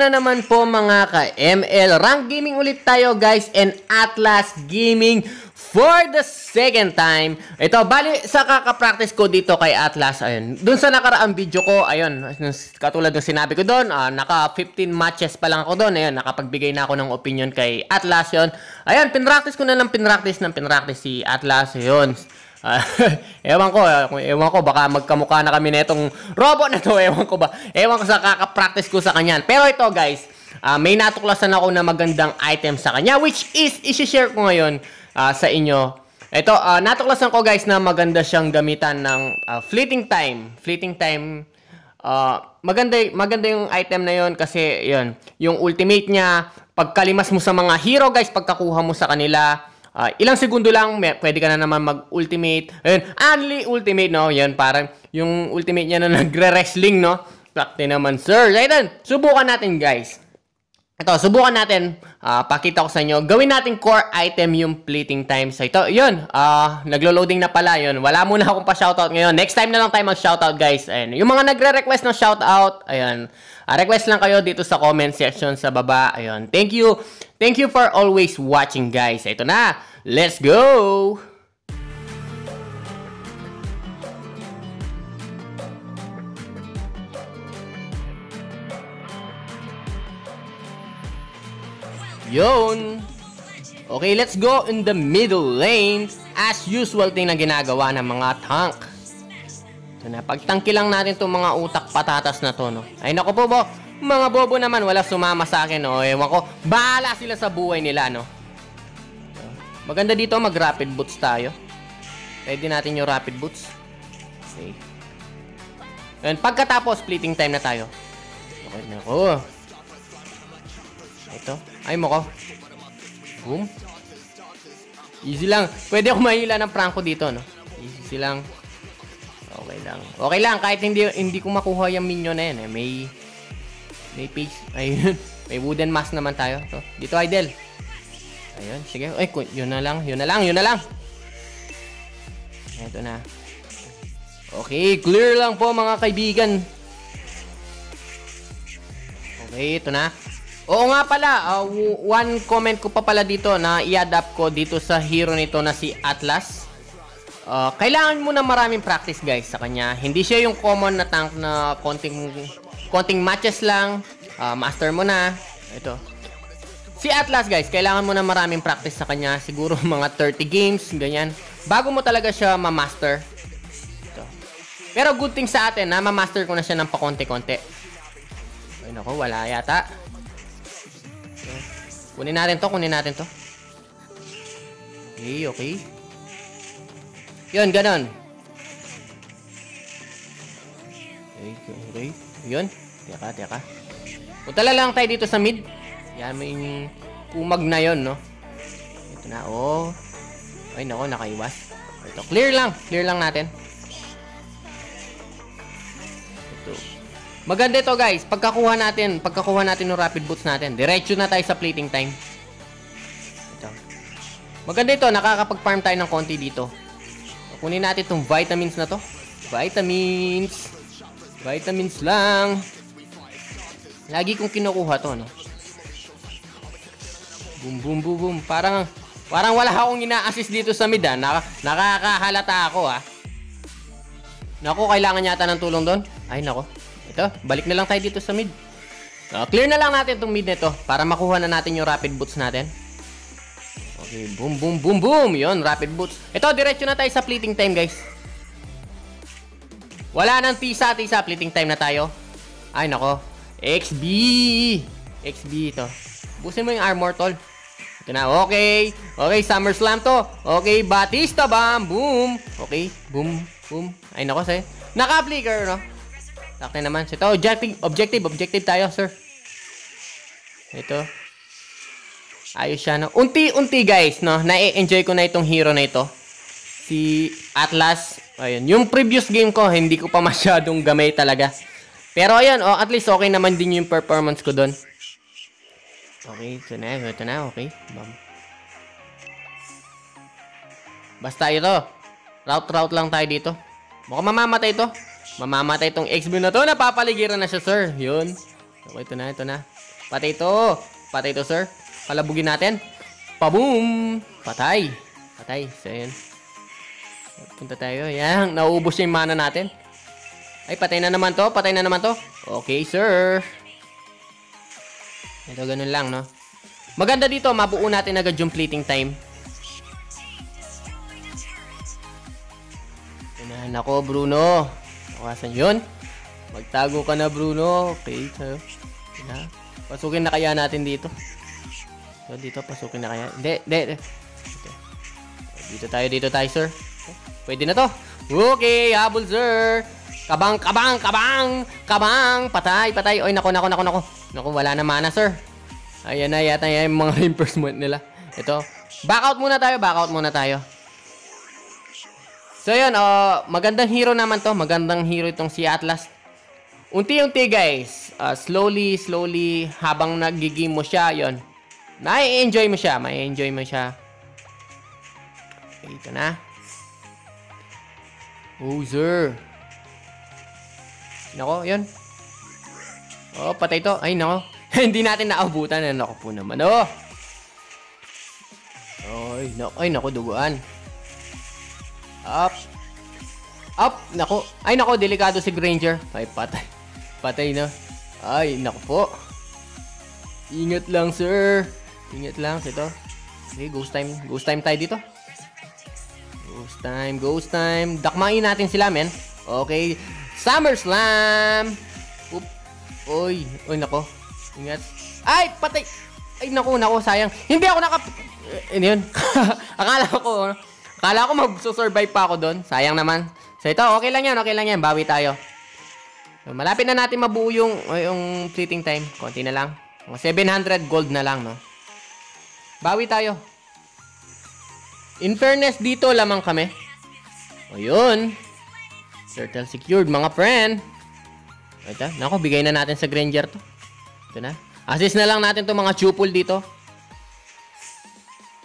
Na naman po mga ka-ML. Rank Gaming ulit tayo guys and Atlas Gaming for the second time. Ito, bali sa kaka-practice ko dito kay Atlas, ayun. Doon sa nakaraang video ko, ayun, katulad ng sinabi ko doon, uh, naka 15 matches pa lang ako doon. Ayun, nakapagbigay na ako ng opinion kay Atlas yon. Ayun, pinractice ko na lang pinractice ng pinractice si Atlas. Ayun. Uh, ewan ko, uh, ewan ko, baka magkamukha na kami nitong robot na to, ewan ko ba. Ewan ko sa kaka-practice ko sa kanya. Pero ito guys, uh, may natuklasan ako na magandang item sa kanya, which is, isi-share ko ngayon uh, sa inyo. Ito, uh, natuklasan ko guys na maganda siyang gamitan ng uh, fleeting time. Fleeting time, uh, maganda, maganda yung item na yon kasi yun, yung ultimate niya, pagkalimas mo sa mga hero guys, pagkakuha mo sa kanila, Uh, ilang segundo lang, may, pwede ka na naman mag-ultimate. Ayun, only ultimate, no? Yan, parang yung ultimate niya na nagre-wrestling, no? Prakte naman, sir. Ayun, subukan natin, guys. Ito, subukan natin. Uh, pakita ko sa inyo. Gawin natin core item yung plating time. So, ito, yun. Uh, naglo-loading na pala yun. Wala muna akong pa-shoutout ngayon. Next time na lang tayo mag-shoutout, guys. Ayun. Yung mga nagre-request ng shoutout, ayun. Uh, request lang kayo dito sa comment section sa baba. Ayun. Thank you. Thank you for always watching guys. Ito na. Let's go! Yun! Okay, let's go in the middle lane. As usual, ting na ginagawa ng mga tank. So, na, pagtangki lang natin itong mga utak patatas na to, no? Ay, nako po, bo. Mga bobo naman, wala sumama sa akin, no? Ewan ko, bahala sila sa buhay nila, no? Maganda dito, mag-rapid boots tayo. Pwede natin yung rapid boots. Okay. And pagkatapos, splitting time na tayo. Okay na ako. Ito. Ay mo ko. Boom. Easy lang. Pwede ako mahila ng Franco dito, no? Easy lang. Okay lang. Okay lang, kahit hindi hindi ko makuha yung minion na yan, eh. May may face. Ayun. May wooden mask naman tayo. To. Dito, Idol. Ayun. Sige. Ay, yun na lang. Yun na lang. Yun na lang. Ito na. Okay. Clear lang po, mga kaibigan. Okay. Ito na. Oo nga pala. Uh, one comment ko pa pala dito na i-adapt ko dito sa hero nito na si Atlas. Uh, kailangan mo na maraming practice guys sa kanya. Hindi siya yung common na tank na konting konting matches lang, uh, master mo na. Ito. Si Atlas guys, kailangan mo na maraming practice sa kanya. Siguro mga 30 games, ganyan. Bago mo talaga siya ma-master. Pero good thing sa atin na ma-master ko na siya ng pakonti-konti. Ay nako, wala yata. Kunin natin to, kunin natin to. Okay, okay. Yun, ganon. Okay, okay. Yun. Teka, teka. Punta lang tayo dito sa mid. Yan, may kumag na yon no? Ito na, oh. Ay, nako, nakaiwas. Ito, clear lang. Clear lang natin. Maganda ito, guys. Pagkakuha natin, pagkakuha natin ng rapid boots natin, diretso na tayo sa plating time. Ito. Maganda ito, nakakapag-farm tayo ng konti dito. Kunin natin itong vitamins na to. Vitamins. Vitamins lang. Lagi kong kinukuha to, no? Boom, boom, boom, boom. Parang, parang wala akong ina-assist dito sa mid, ha? Ah. nakakahalata ako, ha? Ah. Naku, kailangan yata ng tulong doon. Ay, nako. Ito, balik na lang tayo dito sa mid. Uh, clear na lang natin itong mid nito para makuha na natin yung rapid boots natin. Okay, boom, boom, boom, boom. Yon, rapid boots. Ito, diretso na tayo sa fleeting time, guys. Wala nang tisa, tisa. Fleeting time na tayo. Ay, nako. XB! XB ito. Busin mo yung armor, tol. Ito na. Okay. Okay, Summer Slam to. Okay, Batista Bomb. Boom. Okay, boom, boom. Ay, nako, say. Naka-flicker, no? Takte naman. Ito, objective, objective, objective tayo, sir. Ito. Ayos siya, no? Unti-unti, guys, no? Na-enjoy ko na itong hero na ito. Si Atlas Ayun. Yung previous game ko, hindi ko pa masyadong gamay talaga. Pero ayan, oh, at least okay naman din yung performance ko doon. Okay, ito na, ito na, okay. Bam. Basta ito. Route-route lang tayo dito. Mukhang mamamatay ito. Mamamatay itong XB na to. Napapaligiran na siya, sir. Yun. Okay, ito na, ito na. Patay ito. Patay ito, sir. Palabugin natin. Paboom! Patay. Patay. So, yun. Punta tayo. Yan. Nauubos yung mana natin. Ay, patay na naman to. Patay na naman to. Okay, sir. Ito, ganun lang, no? Maganda dito, mabuo natin agad yung plating time. Unahan ako, Bruno. Nakasan yun. Magtago ka na, Bruno. Okay, so, na. Pasukin na kaya natin dito. So, dito, pasukin na kaya. Hindi, hindi. hindi. Dito. tayo, dito tayo, sir. Pwede na to. Okay, habol, sir. Kabang, kabang, kabang, kabang. Patay, patay. Oy, nako, nako, nako, nako. Nako, wala na mana, sir. Ayan na yata yung mga reinforcement nila. Ito. Back out muna tayo, back out muna tayo. So yun, uh, magandang hero naman to. Magandang hero itong si Atlas. Unti-unti guys, uh, slowly, slowly, habang nagiging mo siya, yon may enjoy mo siya, may enjoy mo siya. Okay, ito na. Oh. Nako, yun. Oh, patay to. Ay, nako. Hindi natin naabutan. Nako po naman. Oh. Ay, nako. Ay, nako, duguan. Up. Up. Nako. Ay, nako, delikado si Granger. Ay, patay. Patay na. Ay, nako po. Ingat lang, sir. Ingat lang. Ito. Okay, ghost time. Ghost time tayo dito. Ghost time, ghost time. Dakmain natin sila, men. Okay. SummerSlam! Oop. Oy. Oy, nako. Ingat. Ay, patay. Ay, nako, nako, sayang. Hindi ako naka... Eh, yun. akala ko, akala ko mag-survive pa ako doon. Sayang naman. So, ito, okay lang yan, okay lang yan. Bawi tayo. So, malapit na natin mabuo yung, yung fleeting time. Konti na lang. Mga 700 gold na lang, no? Bawi tayo. In fairness, dito lamang kami. O yun. Turtle secured, mga friend. Ito, nako, bigay na natin sa Granger to. Ito na. Assist na lang natin to mga chupul dito.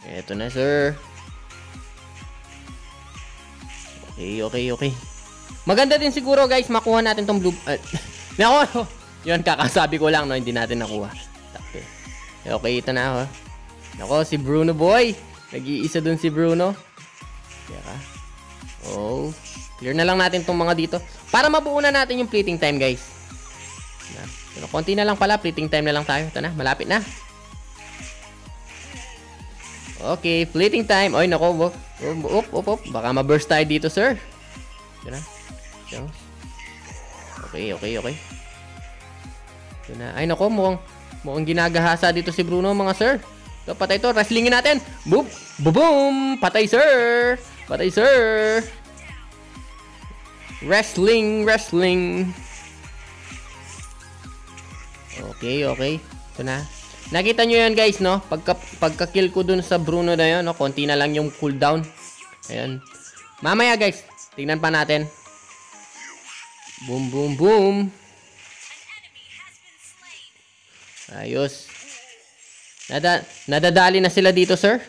Ito na, sir. Okay, okay, okay. Maganda din siguro, guys, makuha natin tong blue... Uh, nako, yun, kakasabi ko lang, no, hindi natin nakuha. Okay, okay ito na, oh. Nako, si Bruno boy. Nag-iisa dun si Bruno. Teka. Oh. Clear na lang natin tong mga dito. Para mabuo na natin yung plating time, guys. Na. Pero konti na lang pala. Plating time na lang tayo. Ito na. Malapit na. Okay. Plating time. Oy, nako. Op, op, op. Baka ma-burst tayo dito, sir. Ito na. Ito. Okay, okay, okay. Ito na. Ay, nako. Mukhang, mukhang ginagahasa dito si Bruno, mga sir. Ito, patay to. Wrestlingin natin. Boop. Boom. Patay, sir. Patay, sir. Wrestling, wrestling. Okay, okay. Ito na. Nakita nyo yan guys, no? Pagka, pagka-kill ko dun sa Bruno na yun, no? Konti na lang yung cooldown. Ayan. Mamaya guys, tingnan pa natin. Boom, boom, boom. Ayos. Nada, nadadali na sila dito, sir.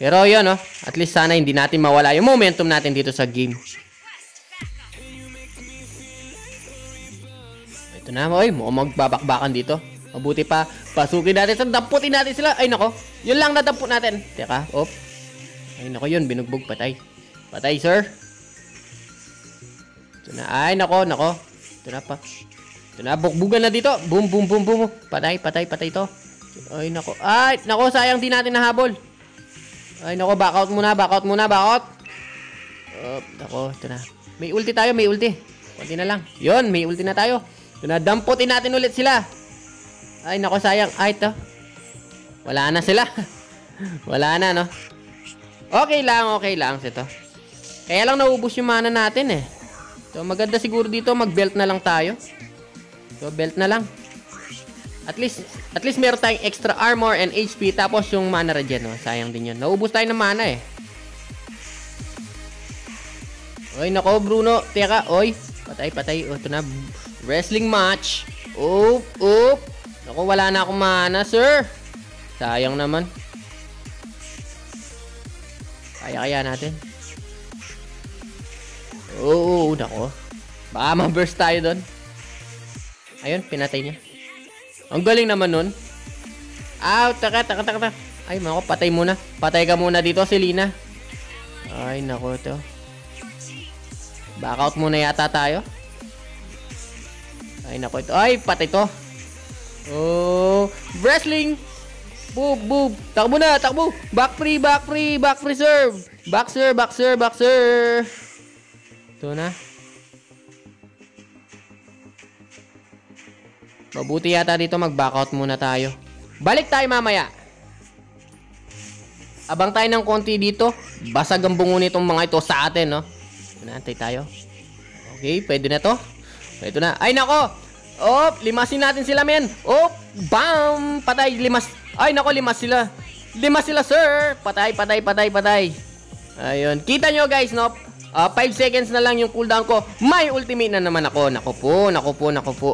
Pero yun, no? At least sana hindi natin mawala yung momentum natin dito sa game. Ito na, oy. Mukhang magbabakbakan dito. Mabuti pa. Pasukin natin. Sa damputin natin sila. Ay, nako. Yun lang nadamput natin. Teka, op. Ay, nako yun. Binugbog. Patay. Patay, sir. Ito na. Ay, nako, nako. Ito na pa. Ito na. Bukbugan na dito. Boom, boom, boom, boom. Patay, patay, patay to. Ay, nako. Ay, nako. Sayang di natin nahabol. Ay, nako. Back out muna. Back out muna. Back out. Op, nako. Ito na. May ulti tayo. May ulti. Kunti na lang. Yun. May ulti na tayo. Ito na. Damputin natin ulit sila. Ay, nako. Sayang. Ay, ito. Wala na sila. Wala na, no? Okay lang. Okay lang. Ito. Kaya lang naubos yung mana natin, eh. So, maganda siguro dito. Mag-belt na lang tayo. So, belt na lang. At least, at least meron tayong extra armor and HP tapos yung mana regen, no? Sayang din yun. Naubos tayo ng mana, eh. Oy, nako, Bruno. Teka, oy. Patay, patay. O, ito na. Wrestling match. Oop, oop. Nako, wala na akong mana, sir. Sayang naman. Kaya-kaya natin. Oo, oh, nako. Baka ma-burst tayo doon. Ayun, pinatay niya. Ang galing naman nun. Aw, taka, taka, taka, taka. Ay, mako, patay muna. Patay ka muna dito, Selena. Ay, nako to. Back out muna yata tayo. Ay, nako ito. Ay, patay to. Oh, wrestling. Boob, boob. Takbo na, takbo. Back free, back free, back free serve. Back serve, back. Ito na. Mabuti yata dito mag-back out muna tayo. Balik tayo mamaya. Abang tayo ng konti dito. Basag ang bungo nitong mga ito sa atin, no? Naantay tayo. Okay, pwede na to. Ito na. Ay, nako! Op, limasin natin sila, men. Op, bam! Patay, limas. Ay, nako, limas sila. Limas sila, sir. Patay, patay, patay, patay. Ayun. Kita nyo, guys, no? 5 uh, seconds na lang yung cooldown ko. May ultimate na naman ako. Nako po, nako po, nako po.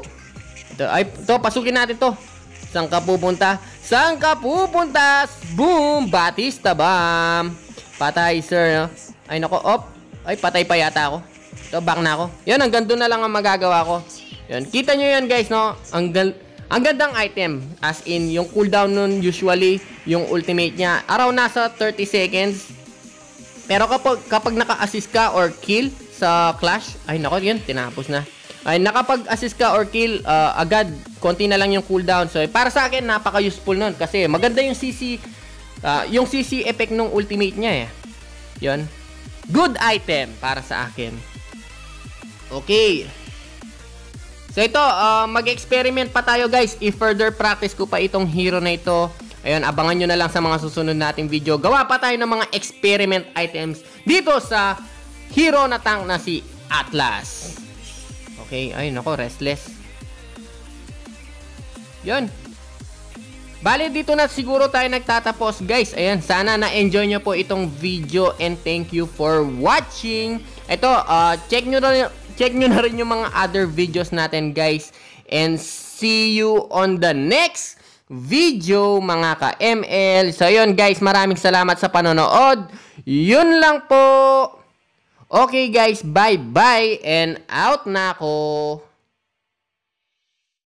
Ito, ay, to, pasukin natin to. Saan ka pupunta? Saan ka pupunta? Boom! Batista bam! Patay, sir. No? Ay, nako. Op. Ay, patay pa yata ako. Ito, back na ako. Yan, hanggang doon na lang ang magagawa ko. Yan. Kita nyo yan, guys, no? Ang, ang gandang item. As in, yung cooldown nun, usually, yung ultimate niya, araw nasa 30 seconds. Pero kapag, kapag naka-assist ka or kill sa clash, ay, nako, yan, tinapos na ay nakapag-assist ka or kill uh, agad, konti na lang yung cooldown. So, para sa akin, napaka-useful nun. Kasi maganda yung CC, uh, yung CC effect ng ultimate niya eh. Yun. Good item para sa akin. Okay. So ito, uh, mag-experiment pa tayo guys. I-further practice ko pa itong hero na ito. Ayun, abangan nyo na lang sa mga susunod nating video. Gawa pa tayo ng mga experiment items dito sa hero na tank na si Atlas. Okay, ay nako, restless. Yun. Bale, dito na siguro tayo nagtatapos. Guys, ayan, sana na-enjoy nyo po itong video and thank you for watching. Ito, uh, check nyo na, check nyo na rin yung mga other videos natin, guys. And see you on the next video, mga ka-ML. So, yun, guys, maraming salamat sa panonood. Yun lang po. Okay guys, bye-bye and out na ako.